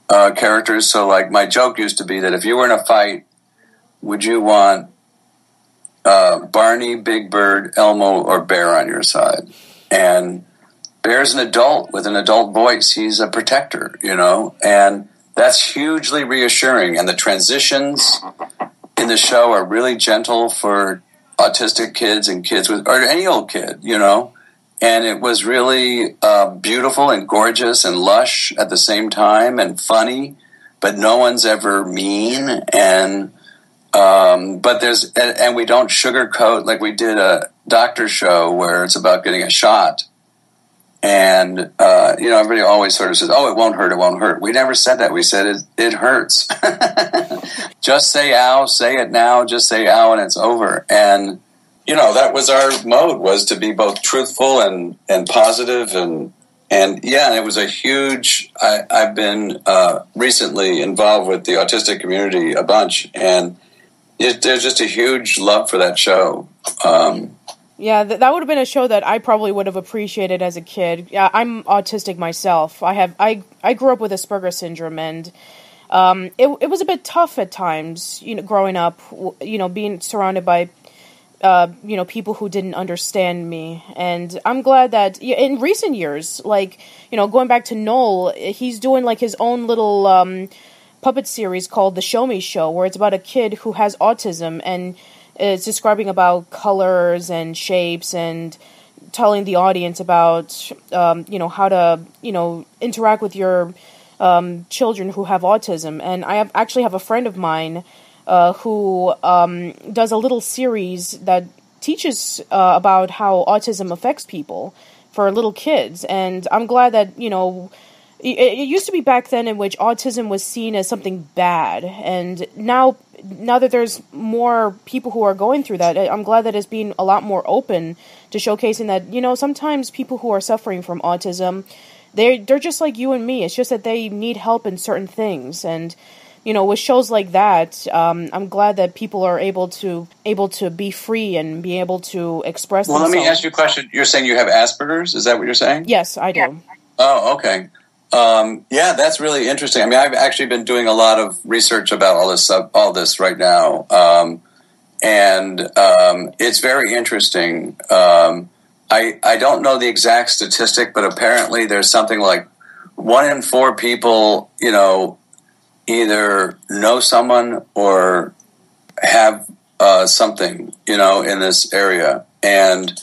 uh, characters. So, like, my joke used to be that if you were in a fight, would you want uh, Barney, Big Bird, Elmo, or Bear on your side? And Bear's an adult with an adult voice. He's a protector, you know, and that's hugely reassuring. And the transitions in the show are really gentle for autistic kids and kids with, or any old kid, you know. And it was really uh, beautiful and gorgeous and lush at the same time and funny, but no one's ever mean. And, um, but there's, and, and we don't sugarcoat like we did a doctor show where it's about getting a shot. And, uh, you know, everybody always sort of says, oh, it won't hurt, it won't hurt. We never said that. We said it, it hurts. just say ow, say it now, just say ow, and it's over. And, you know, that was our mode was to be both truthful and, and positive and, and yeah, and it was a huge. I, have been uh, recently involved with the autistic community a bunch, and it, there's just a huge love for that show. Um, yeah, th- that would have been a show that I probably would have appreciated as a kid. Yeah, I'm autistic myself. I have I I grew up with Asperger's syndrome, and um, it it was a bit tough at times. You know, growing up, you know, being surrounded by. Uh, you know, people who didn't understand me, and I'm glad that in recent years, like you know, going back to Noel, he's doing like his own little um, puppet series called The Show Me Show, where it's about a kid who has autism and it's describing about colors and shapes and telling the audience about um, you know how to you know interact with your um, children who have autism. And I have, actually have a friend of mine uh, who um, does a little series that teaches uh, about how autism affects people for little kids. And I'm glad that you know. It, it used to be back then in which autism was seen as something bad, and now now that there's more people who are going through that, I'm glad that it's being a lot more open to showcasing that you know sometimes people who are suffering from autism, they they're just like you and me. It's just that they need help in certain things, and you know with shows like that, um, I'm glad that people are able to able to be free and be able to express. Well, themselves. let me ask you a question. You're saying you have Asperger's? Is that what you're saying? Yes, I do. Oh, okay. Um, yeah, that's really interesting. I mean, I've actually been doing a lot of research about all this all this right now, um, and um, it's very interesting. Um, I I don't know the exact statistic, but apparently there's something like one in four people, you know, either know someone or have uh, something, you know, in this area, and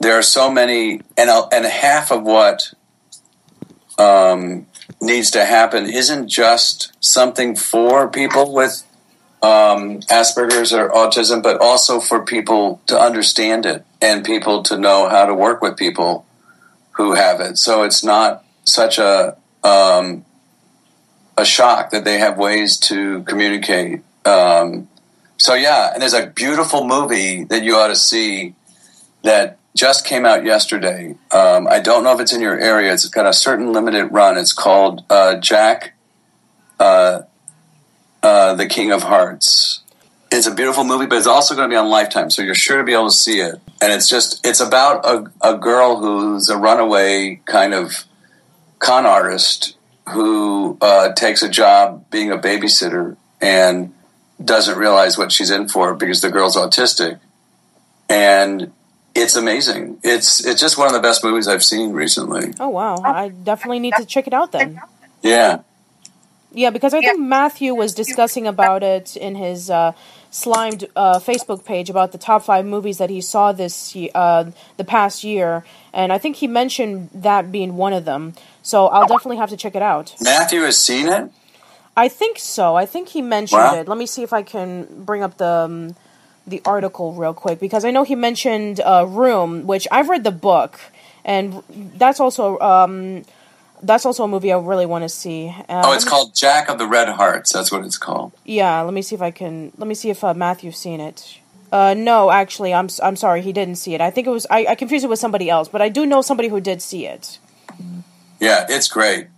there are so many, and and half of what um, needs to happen isn't just something for people with um, Asperger's or autism, but also for people to understand it and people to know how to work with people who have it. So it's not such a um, a shock that they have ways to communicate. Um, so yeah, and there's a beautiful movie that you ought to see that just came out yesterday. Um, I don't know if it's in your area. It's got a certain limited run. It's called uh, Jack, uh, uh, the King of Hearts. It's a beautiful movie, but it's also going to be on Lifetime, so you're sure to be able to see it. And it's just, it's about a, a girl who's a runaway kind of con artist who uh, takes a job being a babysitter and doesn't realize what she's in for because the girl's autistic. And it's amazing. It's it's just one of the best movies I've seen recently. Oh wow! I definitely need to check it out then. Yeah. Yeah, because I think Matthew was discussing about it in his uh, slimed uh, Facebook page about the top five movies that he saw this uh, the past year, and I think he mentioned that being one of them. So I'll definitely have to check it out. Matthew has seen it. I think so. I think he mentioned wow. it. Let me see if I can bring up the. Um, the article real quick because I know he mentioned uh, Room, which I've read the book, and that's also um, that's also a movie I really want to see. Uh, oh, it's called Jack of the Red Hearts. That's what it's called. Yeah, let me see if I can. Let me see if uh, Matthew's seen it. Uh, no, actually, I'm I'm sorry, he didn't see it. I think it was I, I confused it with somebody else, but I do know somebody who did see it. Yeah, it's great.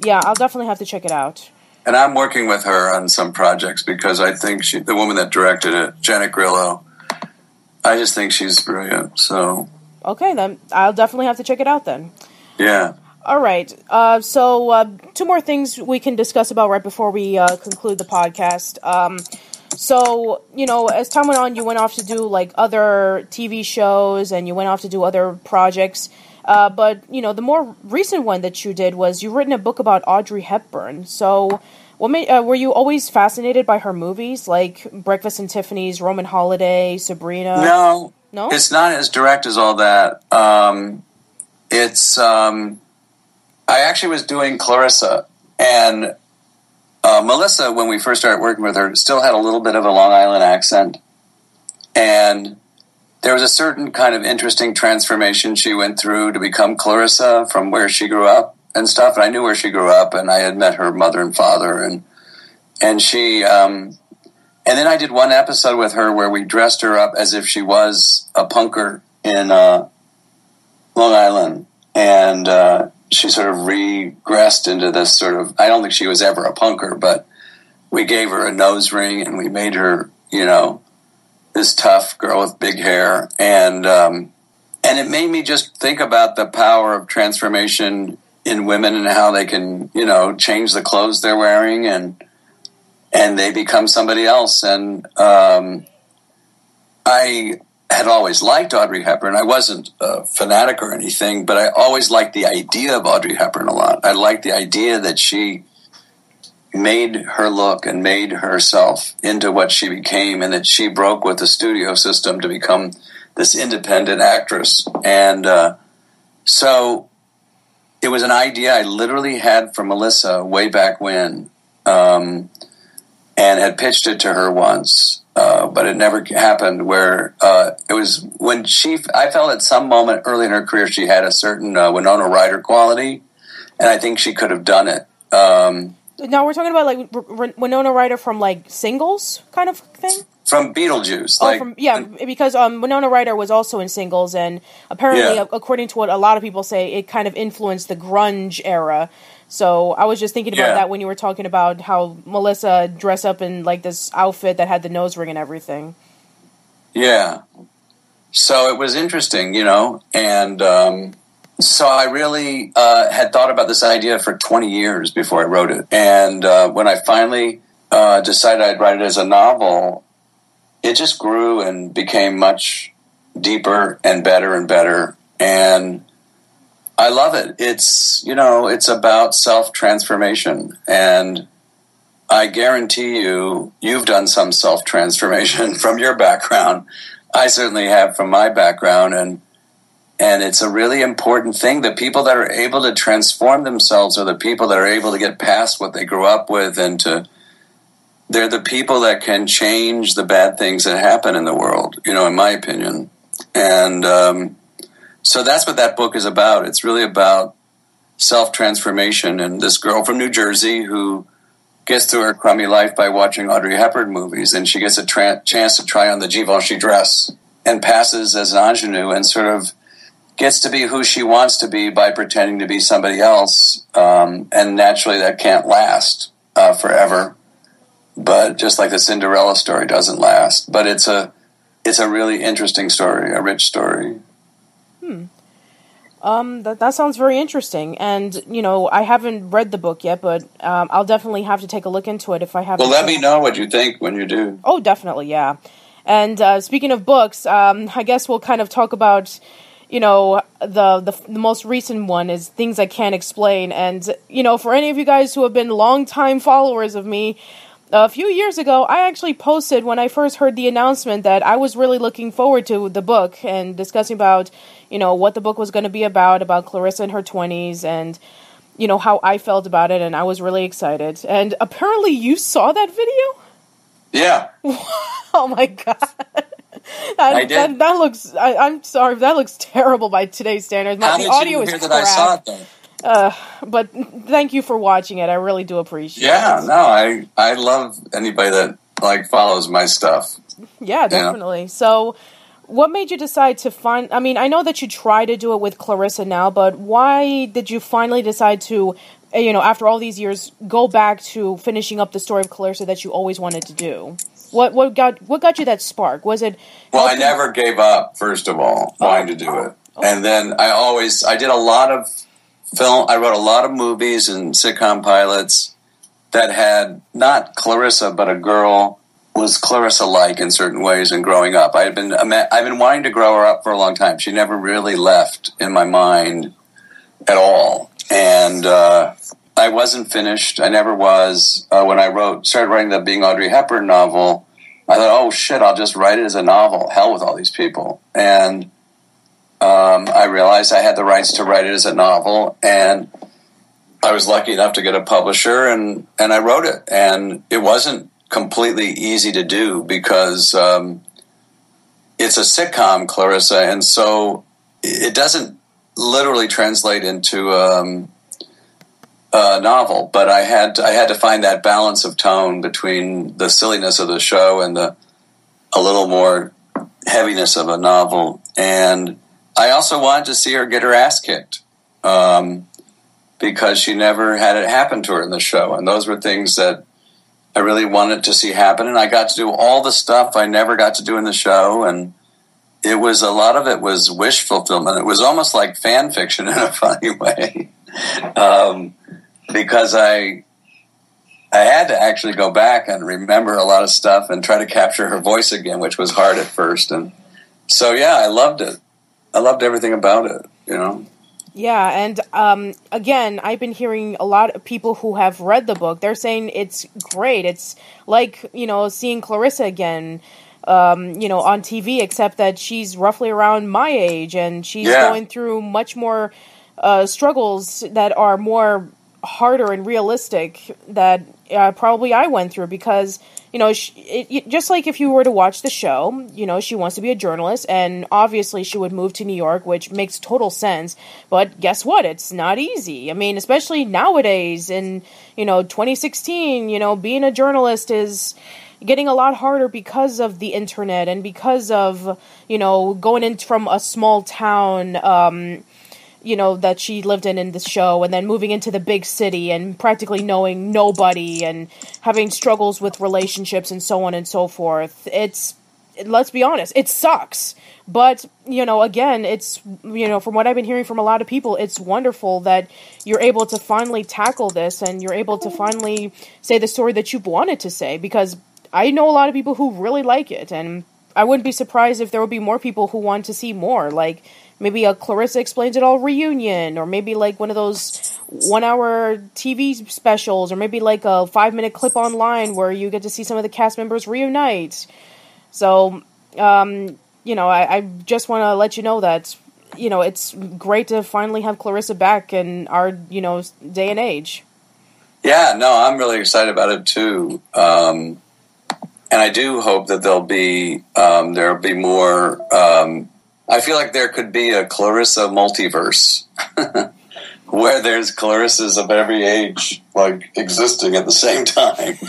Yeah, I'll definitely have to check it out and I'm working with her on some projects because I think she, the woman that directed it, Janet Grillo, I just think she's brilliant. So okay, then I'll definitely have to check it out then. Yeah. All right. Uh, so uh, two more things we can discuss about right before we uh, conclude the podcast. Um, so you know, as time went on, you went off to do like other TV shows, and you went off to do other projects. Uh, but you know, the more recent one that you did was you've written a book about Audrey Hepburn. So What made, uh, were you always fascinated by her movies, like Breakfast and Tiffany's, Roman Holiday, Sabrina? No, no, it's not as direct as all that. Um, it's um, I actually was doing Clarissa and uh, Melissa when we first started working with her still had a little bit of a Long Island accent, and there was a certain kind of interesting transformation she went through to become Clarissa from where she grew up and stuff. And I knew where she grew up, and I had met her mother and father, and and she. Um, and then I did one episode with her where we dressed her up as if she was a punker in uh, Long Island, and uh, she sort of regressed into this sort of. I don't think she was ever a punker, but we gave her a nose ring and we made her, you know, this tough girl with big hair, and um, and it made me just think about the power of transformation in women and how they can, you know, change the clothes they're wearing and and they become somebody else. And um, I had always liked Audrey Hepburn. I wasn't a fanatic or anything, but I always liked the idea of Audrey Hepburn a lot. I liked the idea that she made her look and made herself into what she became, and that she broke with the studio system to become this independent actress. And uh, so it was an idea I literally had for Melissa way back when, um, and had pitched it to her once. Uh, but it never happened. Where uh, it was when she, I felt at some moment early in her career she had a certain uh, Winona Ryder quality, and I think she could have done it. Um, now we're talking about like Winona Ryder from like singles kind of thing. From Beetlejuice, oh, like, from, yeah, because um, Winona Ryder was also in singles, and apparently, Yeah. according to what a lot of people say, it kind of influenced the grunge era. So I was just thinking about Yeah. that when you were talking about how Melissa dressed up in like this outfit that had the nose ring and everything. Yeah. So it was interesting, you know, and um, so I really uh, had thought about this idea for 20 years before I wrote it. And uh, when I finally uh, decided I'd write it as a novel, it just grew and became much deeper and better and better. And I love it. It's, you know, it's about self transformation. And I guarantee you, you've done some self transformation from your background. I certainly have from my background, and and it's a really important thing. The people that are able to transform themselves are the people that are able to get past what they grew up with, and to they're the people that can change the bad things that happen in the world. You know, in my opinion, and um, so that's what that book is about. It's really about self transformation, and this girl from New Jersey who gets through her crummy life by watching Audrey Hepburn movies, and she gets a tra- chance to try on the Givenchy dress and passes as an ingenue and sort of gets to be who she wants to be by pretending to be somebody else. Um, and naturally, that can't last uh, forever. But just like the Cinderella story doesn't last, but it's a it's a really interesting story, a rich story. Hmm. Um, that that sounds very interesting, and you know I haven't read the book yet, but um, I'll definitely have to take a look into it if I have. Well, let me know what you think when you do. Oh, definitely, yeah. And uh, speaking of books, um, I guess we'll kind of talk about, you know, the, the the most recent one is things I can't explain. And you know, for any of you guys who have been longtime followers of me, a few years ago, I actually posted when I first heard the announcement that I was really looking forward to the book and discussing about, you know, what the book was going to be about, about Clarissa in her twenties, and you know how I felt about it, and I was really excited. And apparently, you saw that video. Yeah, Oh my god. That, I did. That, that looks. I, I'm sorry. That looks terrible by today's standards. My, how the did audio you is crap. I saw it though? But thank you for watching it. I really do appreciate Yeah, it. no, I I love anybody that like follows my stuff. Yeah, definitely. So, what made you decide to find? I mean, I know that you try to do it with Clarissa now, but why did you finally decide to, uh, you know, after all these years, go back to finishing up the story of Clarissa that you always wanted to do? What what got what got you that spark? Was it? Well, I never gave up. First of all, wanting to do it, and then I always I did a lot of film. I wrote a lot of movies and sitcom pilots that had not Clarissa, but a girl was Clarissa like in certain ways. And growing up, I had been I've been wanting to grow her up for a long time. She never really left in my mind at all, and uh, I wasn't finished. I never was. Uh, when I wrote, started writing the Being Audrey Hepburn novel, I thought, oh shit, I'll just write it as a novel. Hell with all these people. And um, I realized I had the rights to write it as a novel, and I was lucky enough to get a publisher, and and I wrote it. And it wasn't completely easy to do because um, it's a sitcom, Clarissa, and so it doesn't literally translate into um, a novel. But I had to, I had to find that balance of tone between the silliness of the show and the a little more heaviness of a novel. And I also wanted to see her get her ass kicked um, because she never had it happen to her in the show, and those were things that I really wanted to see happen. And I got to do all the stuff I never got to do in the show, and it was a lot of it was wish fulfillment. It was almost like fan fiction in a funny way, um, because I I had to actually go back and remember a lot of stuff and try to capture her voice again, which was hard at first. And so, yeah, I loved it. I loved everything about it. You know. Yeah, and um, again, I've been hearing a lot of people who have read the book. They're saying it's great. It's like you know seeing Clarissa again, um, you know, on TV, except that she's roughly around my age and she's Yeah. going through much more uh, struggles that are more harder and realistic that uh, probably I went through because you know she, it, it- just like if you were to watch the show you know she wants to be a journalist and obviously she would move to New York which makes total sense but guess what? It's not easy. I mean especially nowadays in you know 2016 you know being a journalist is getting a lot harder because of the internet and because of you know going in from a small town um you know that she lived in in the show and then moving into the big city and practically knowing nobody and having struggles with relationships and so on and so forth. It's let's be honest it sucks. But you know again it's you know from what i've been hearing from a lot of people it's wonderful that you're able to finally tackle this and you're able to finally say the story that you've wanted to say because i know a lot of people who really like it and I wouldn't be surprised if there would be more people who want to see more, like maybe a Clarissa Explains It All reunion, or maybe like one of those one hour TV specials, or maybe like a five minute clip online where you get to see some of the cast members reunite. So, um, you know, I, I just want to let you know that, you know, it's great to finally have Clarissa back in our, you know, day and age. Yeah, no, I'm really excited about it too. Um, and I do hope that there'll be um, there'll be more. Um, I feel like there could be a Clarissa multiverse where there's Clarissas of every age like existing at the same time.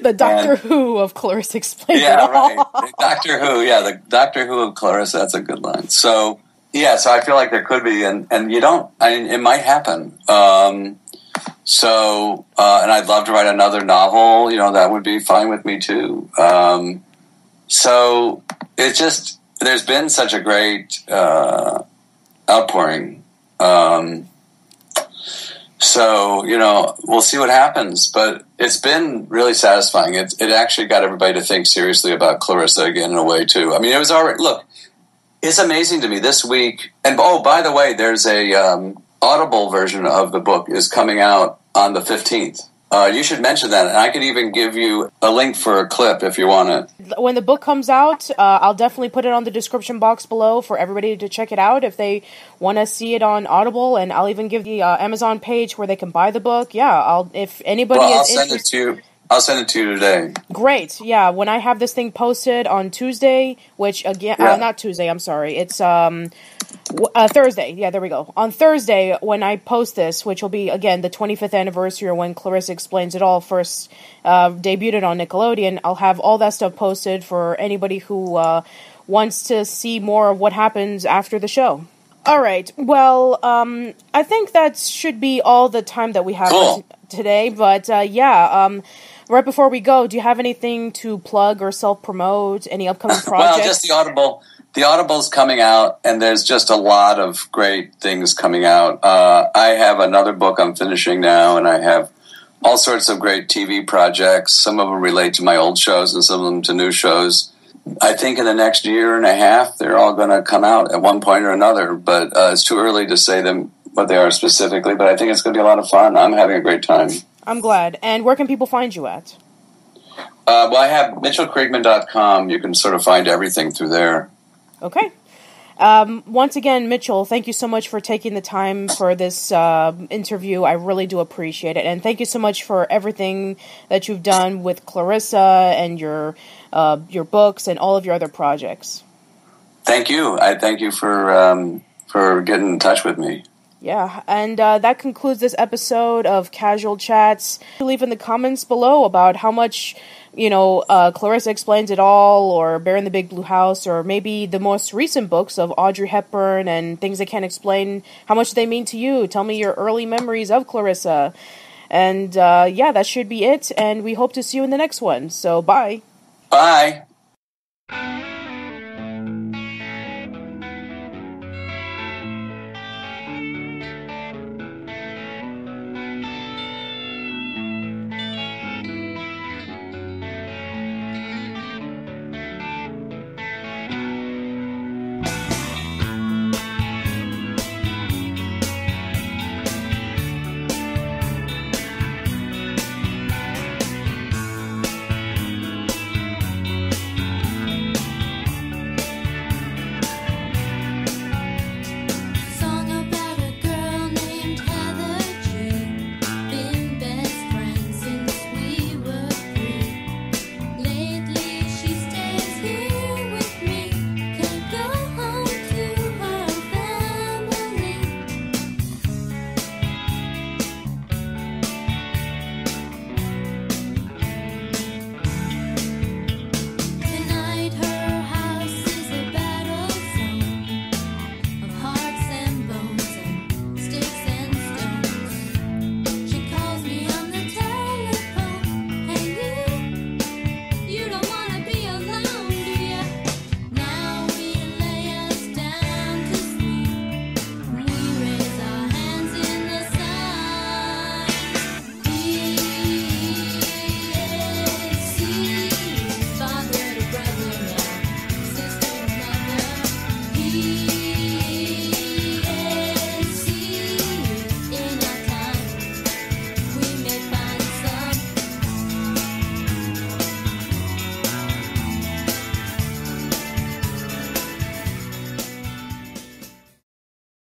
The Doctor And- Who of Clarissa Explains It yeah, All. right. Doctor Who. Yeah, the Doctor Who of Clarissa. That's a good line. So yeah, so I feel like there could be, and and you don't. I mean, it might happen. Um, so, uh, and I'd love to write another novel. You know, that would be fine with me too. Um, so it just there's been such a great uh, outpouring. Um, so you know, we'll see what happens. But it's been really satisfying. It it actually got everybody to think seriously about Clarissa again in a way too. I mean, it was already look. It's amazing to me this week. And oh, by the way, there's a um, Audible version of the book is coming out on the fifteenth. Uh, you should mention that, and I could even give you a link for a clip if you want it. when the book comes out, uh, I'll definitely put it on the description box below for everybody to check it out if they want to see it on Audible, and I'll even give the uh, Amazon page where they can buy the book. Yeah, I'll if anybody Well, I'll is send it to you. I'll send it to you today. Great, yeah. When I have this thing posted on Tuesday, which again, Yeah. uh, not Tuesday. I'm sorry. It's um, uh, Thursday. Yeah, there we go. On Thursday, when I post this, which will be again the 25th anniversary, or when Clarissa explains it all first uh, debuted on Nickelodeon, I'll have all that stuff posted for anybody who uh, wants to see more of what happens after the show. All right. Well, um, I think that should be all the time that we have Cool. t- today. But uh, yeah, um, right before we go, do you have anything to plug or self promote? Any upcoming projects? Well, just the Audible. The Audible's coming out, and there's just a lot of great things coming out. Uh, I have another book I'm finishing now, and I have all sorts of great TV projects. Some of them relate to my old shows, and some of them to new shows. I think in the next year and a half, they're all going to come out at one point or another. But uh, it's too early to say them what they are specifically, but I think it's going to be a lot of fun. I'm having a great time. I'm glad. And where can people find you at? Uh, well, I have mitchellkriegman.com. You can sort of find everything through there. Okay. Um, once again, Mitchell, thank you so much for taking the time for this uh, interview. I really do appreciate it, and thank you so much for everything that you've done with Clarissa and your uh, your books and all of your other projects. Thank you. I thank you for um, for getting in touch with me. Yeah, and uh, that concludes this episode of Casual Chats. Leave in the comments below about how much you know, uh, Clarissa Explains It All, or Bear in the Big Blue House, or maybe the most recent books of Audrey Hepburn and Things I Can't Explain, how much they mean to you. Tell me your early memories of Clarissa. And uh, yeah, that should be it. And we hope to see you in the next one. So bye. Bye.